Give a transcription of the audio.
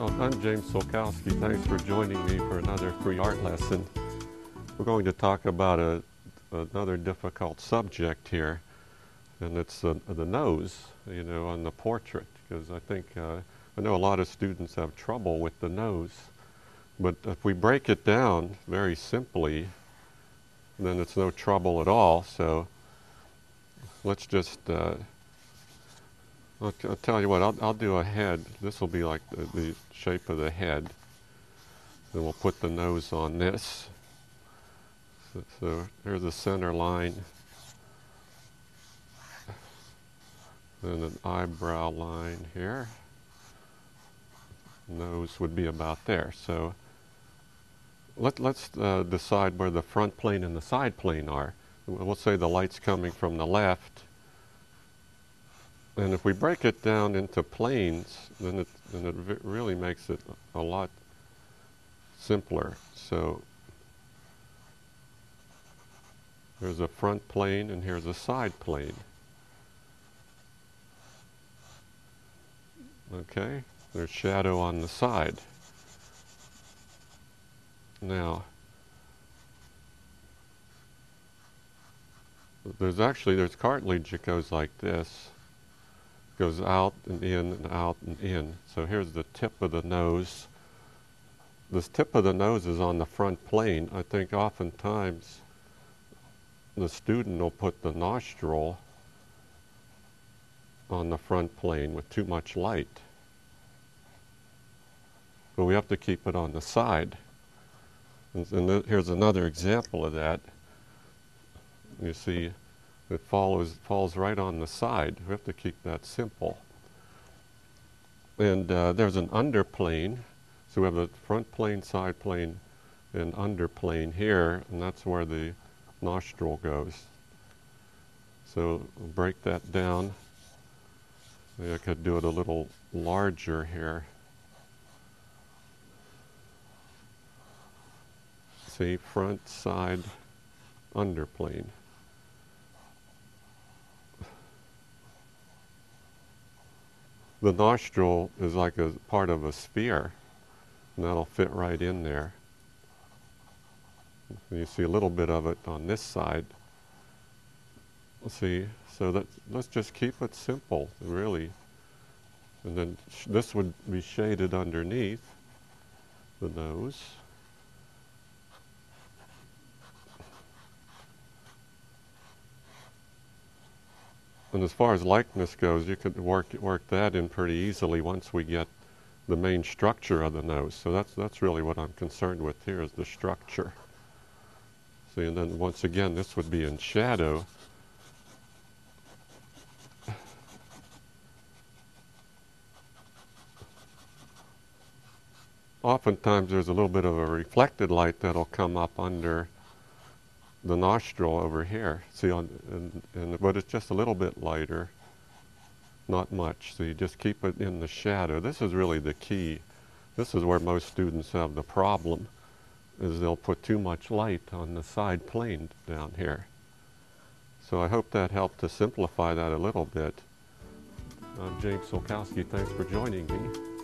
I'm James Sulkowski. Thanks for joining me for another free art lesson. We're going to talk about a, another difficult subject here, and it's the, the nose, you know, on the portrait, because I think, uh, I know a lot of students have trouble with the nose, but if we break it down very simply, then it's no trouble at all, so let's just uh, I'll, tell you what, I'll, I'll do a head. This will be like the, the, shape of the head. Then we'll put the nose on this. So, so there's the center line. Then an eyebrow line here. Nose would be about there. So let, let's uh, decide where the front plane and the side plane are. We'll say the light's coming from the left and if we break it down into planes, then it, then it really makes it a lot simpler. So there's a front plane and here's a side plane. Okay, there's shadow on the side. Now, there's actually, there's cartilage that goes like this goes out and in and out and in. So here's the tip of the nose. This tip of the nose is on the front plane. I think oftentimes the student will put the nostril on the front plane with too much light. But we have to keep it on the side. And, and here's another example of that. You see it follows, falls right on the side. We have to keep that simple. And uh, there's an underplane. So we have the front plane, side plane, and underplane here, and that's where the nostril goes. So we'll break that down. Maybe I could do it a little larger here. See, front, side, underplane. The nostril is like a part of a sphere, and that'll fit right in there. You see a little bit of it on this side. See, so that let's just keep it simple, really. And then this would be shaded underneath the nose. And as far as likeness goes, you could work work that in pretty easily once we get the main structure of the nose. So that's that's really what I'm concerned with here is the structure. See, and then once again, this would be in shadow. Oftentimes there's a little bit of a reflected light that'll come up under the nostril over here. See, on, and, and, but it's just a little bit lighter, not much. So you just keep it in the shadow. This is really the key. This is where most students have the problem, is they'll put too much light on the side plane down here. So I hope that helped to simplify that a little bit. I'm James Sulkowski. Thanks for joining me.